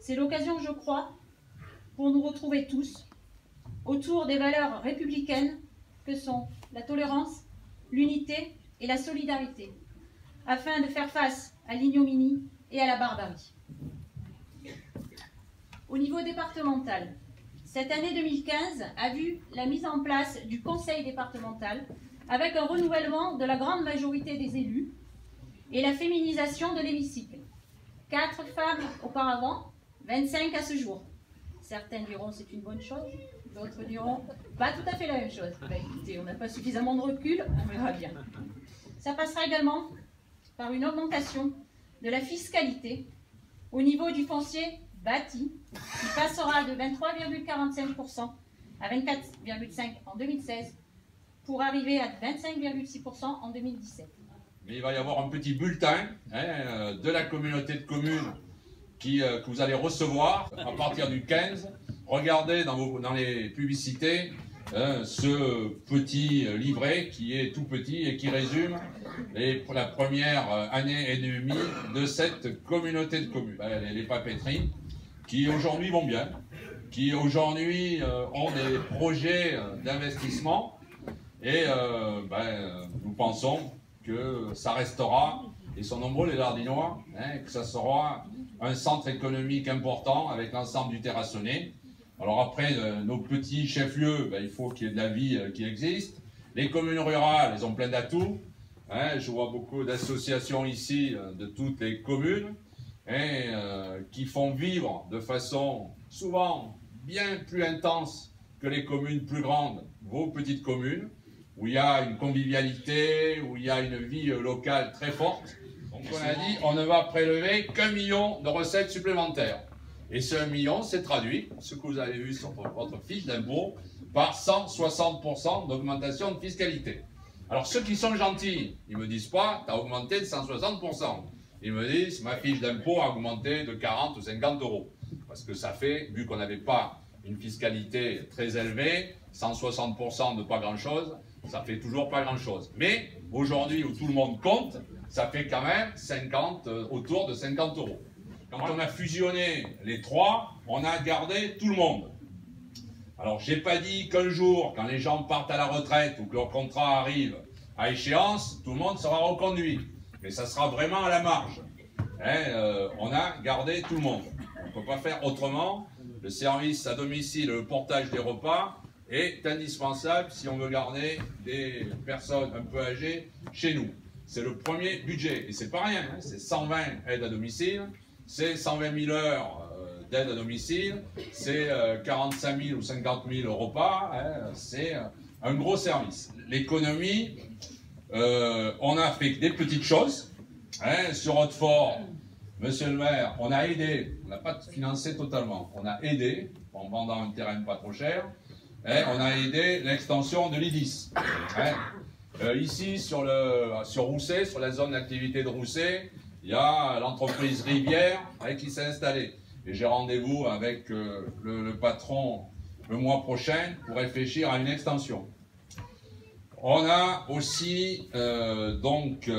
c'est l'occasion, je crois, pour nous retrouver tous autour des valeurs républicaines que sont la tolérance, l'unité et la solidarité, afin de faire face à l'ignominie et à la barbarie. Au niveau départemental, cette année 2015 a vu la mise en place du conseil départemental avec un renouvellement de la grande majorité des élus et la féminisation de l'hémicycle. Quatre femmes auparavant, 25 à ce jour. Certains diront c'est une bonne chose, d'autres diront pas tout à fait la même chose. Ben, écoutez, on n'a pas suffisamment de recul, on verra bien. Ça passera également par une augmentation de la fiscalité au niveau du foncier bâti, qui passera de 23,45% à 24,5% en 2016 pour arriver à 25,6% en 2017. Mais il va y avoir un petit bulletin hein, euh, de la communauté de communes euh, que vous allez recevoir à partir du 15. Regardez dans, les publicités hein, ce petit livret qui est tout petit et qui résume la première euh, année et demie de cette communauté de communes. Les, les papeteries qui aujourd'hui vont bien, qui aujourd'hui euh, ont des projets d'investissement et ben, nous pensons que ça restera, et sont nombreux les Lardinois, hein, que ça sera un centre économique important avec l'ensemble du terrassonné. Alors après, nos petits chefs-lieux, ben, il faut qu'il y ait de la vie qui existe. Les communes rurales, elles ont plein d'atouts. Hein, je vois beaucoup d'associations ici de toutes les communes euh, qui font vivre de façon souvent bien plus intense que les communes plus grandes, vos petites communes, où il y a une convivialité, où il y a une vie locale très forte. Donc on a dit, on ne va prélever qu'un million de recettes supplémentaires. Et ce million s'est traduit, ce que vous avez vu sur votre fiche d'impôt, par 160% d'augmentation de fiscalité. Alors ceux qui sont gentils, ils me disent pas, tu as augmenté de 160%. Ils me disent, ma fiche d'impôt a augmenté de 40 ou 50 euros. Parce que ça fait, vu qu'on n'avait pas une fiscalité très élevée, 160% de pas grand-chose, ça fait toujours pas grand-chose. Mais aujourd'hui, où tout le monde compte, ça fait quand même 50, euh, autour de 50 euros. Quand on a fusionné les trois, on a gardé tout le monde. Alors, j'ai pas dit qu'un jour, quand les gens partent à la retraite ou que leur contrat arrive à échéance, tout le monde sera reconduit mais ça sera vraiment à la marge. Hein, euh, on a gardé tout le monde. On ne peut pas faire autrement. Le service à domicile, le portage des repas est indispensable si on veut garder des personnes un peu âgées chez nous. C'est le premier budget, et c'est pas rien, hein. c'est 120 aides à domicile, c'est 120 000 heures euh, d'aide à domicile, c'est 45 euh, 000 ou 50 000 repas, hein. c'est un gros service. L'économie, euh, on a fait des petites choses. Hein, sur Hautefort, monsieur le maire, on a aidé, on n'a pas financé totalement, on a aidé en vendant un terrain pas trop cher, hein, on a aidé l'extension de l'IDIS. Hein. Euh, ici, sur, le, sur Rousset, sur la zone d'activité de Rousset, il y a l'entreprise Rivière qui s'est installée. Et j'ai rendez-vous avec euh, le patron le mois prochain pour réfléchir à une extension. On a aussi euh, donc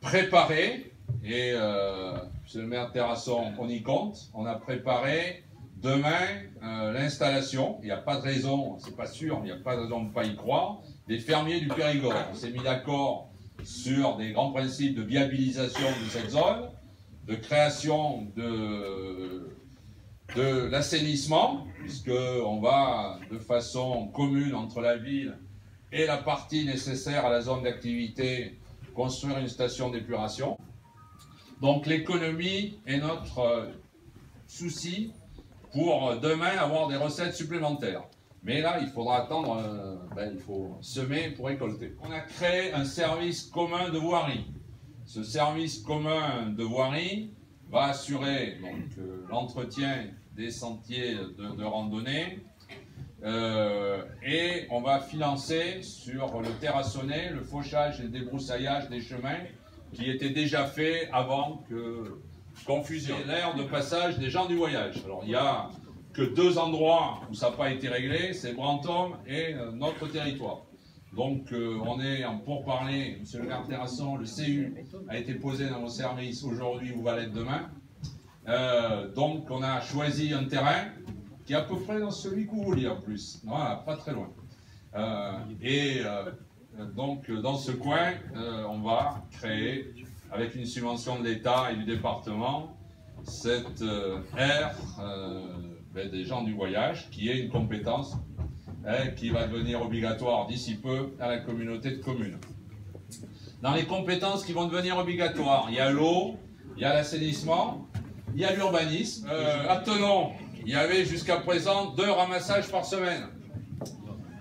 préparé, et M. le maire Terrasson, on y compte, on a préparé demain euh, l'installation, il n'y a pas de raison, c'est pas sûr, il n'y a pas de raison de ne pas y croire, des fermiers du Périgord. On s'est mis d'accord sur des grands principes de viabilisation de cette zone, de création de, de l'assainissement, puisqu'on va de façon commune entre la ville et la partie nécessaire à la zone d'activité, construire une station d'épuration. Donc l'économie est notre euh, souci pour demain avoir des recettes supplémentaires. Mais là, il faudra attendre, euh, ben, il faut semer pour récolter. On a créé un service commun de voirie. Ce service commun de voirie va assurer euh, l'entretien des sentiers de, randonnée, euh, et on va financer sur le terrassonné le fauchage et le débroussaillage des chemins qui étaient déjà faits avant que confusion l'air de passage des gens du voyage. Alors il n'y a que deux endroits où ça n'a pas été réglé, c'est Brantôme et euh, notre territoire. Donc euh, on est en pourparler, M. le maire Terrasson, le CU a été posé dans vos services aujourd'hui ou va l'être demain. Euh, donc on a choisi un terrain qui est à peu près dans celui que vous vouliez en plus. Voilà, pas très loin. Et donc dans ce coin, on va créer, avec une subvention de l'État et du département, cette aire ben, des gens du voyage qui est une compétence hein, qui va devenir obligatoire d'ici peu à la communauté de communes. Dans les compétences qui vont devenir obligatoires, il y a l'eau, il y a l'assainissement, il y a l'urbanisme. Euh, il y avait jusqu'à présent deux ramassages par semaine.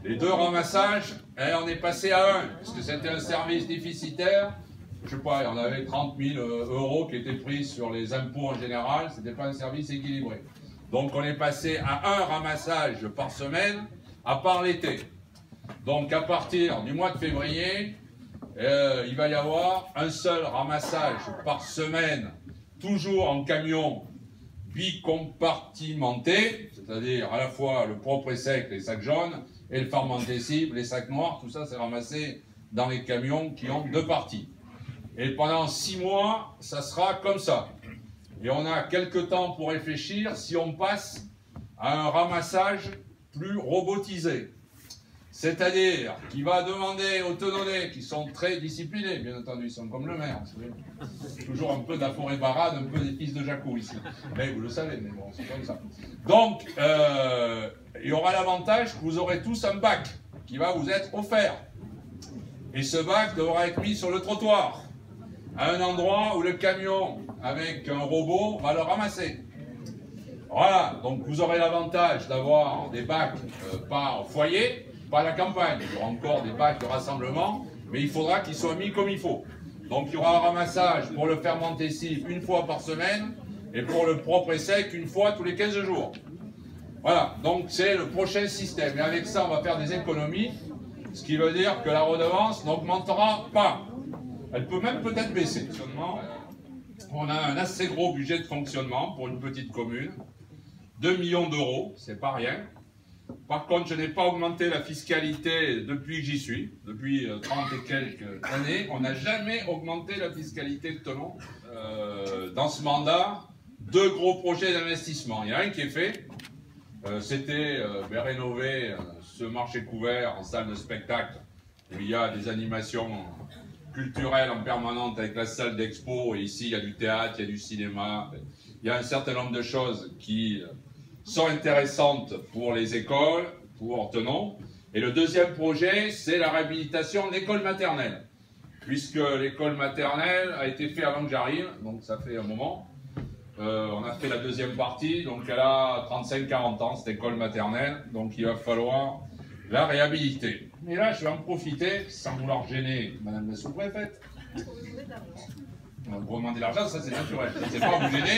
Les deux ramassages, eh, on est passé à un, parce que c'était un service déficitaire. Je sais pas, on avait 30 000 euh, euros qui étaient pris sur les impôts en général, c'était pas un service équilibré. Donc on est passé à un ramassage par semaine, à part l'été. Donc à partir du mois de février, euh, il va y avoir un seul ramassage par semaine toujours en camion bicompartimenté, c'est-à-dire à la fois le propre et sec, les sacs jaunes, et le fermentescible, les sacs noirs, tout ça c'est ramassé dans les camions qui ont deux parties. Et pendant six mois, ça sera comme ça. Et on a quelques temps pour réfléchir si on passe à un ramassage plus robotisé. C'est-à-dire qui va demander aux tenonnés, qui sont très disciplinés, bien entendu, ils sont comme le maire. Toujours un peu de la forêt barade, un peu des fils de Jacou ici. Mais vous le savez, mais bon, c'est comme ça. Donc, euh, il y aura l'avantage que vous aurez tous un bac qui va vous être offert. Et ce bac devra être mis sur le trottoir, à un endroit où le camion, avec un robot, va le ramasser. Voilà, donc vous aurez l'avantage d'avoir des bacs euh, par foyer, pas la campagne. Il y aura encore des bacs de rassemblement, mais il faudra qu'ils soient mis comme il faut. Donc il y aura un ramassage pour le fermentescif une fois par semaine et pour le propre et sec une fois tous les 15 jours. Voilà, donc c'est le prochain système. Et avec ça, on va faire des économies, ce qui veut dire que la redevance n'augmentera pas. Elle peut même peut-être baisser. On a un assez gros budget de fonctionnement pour une petite commune. 2 millions d'euros, c'est pas rien. Par contre, je n'ai pas augmenté la fiscalité depuis que j'y suis, depuis 30 euh, et quelques années. On n'a jamais augmenté la fiscalité de Tenon. Euh, dans ce mandat, deux gros projets d'investissement. Il y a un qui est fait, euh, c'était ben, rénover ce marché couvert en salle de spectacle, où il y a des animations culturelles en permanente avec la salle d'expo, et ici il y a du théâtre, il y a du cinéma, il y a un certain nombre de choses qui sont intéressantes pour les écoles, pour Tenon. Et le deuxième projet, c'est la réhabilitation de l'école maternelle. Puisque l'école maternelle a été faite avant que j'arrive, donc ça fait un moment. Euh, on a fait la deuxième partie, donc elle a 35-40 ans, cette école maternelle, donc il va falloir la réhabiliter. Et là, je vais en profiter, sans vouloir gêner Madame la sous-préfète. Vous demandez l'argent, ça c'est naturel, c'est pas vous gêner.